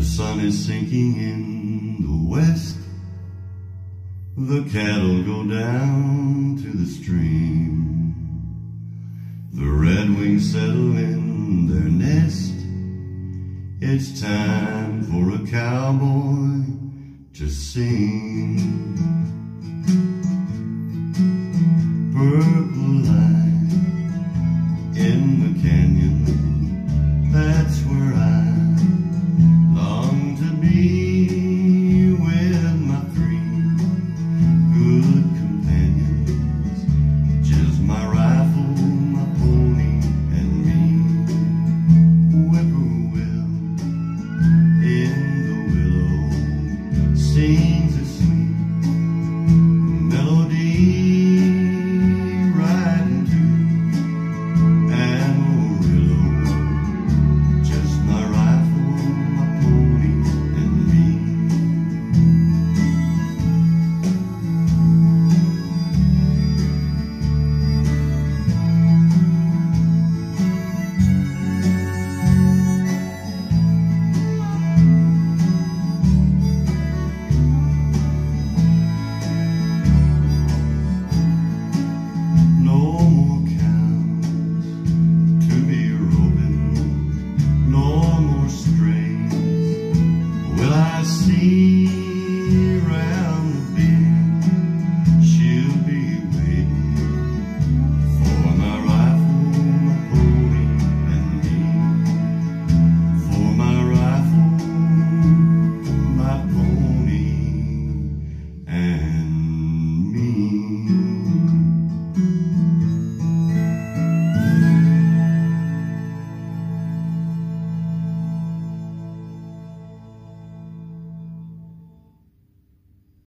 The sun is sinking in the west. The cattle go down to the stream. The redwings settle in their nest. It's time for a cowboy to sing.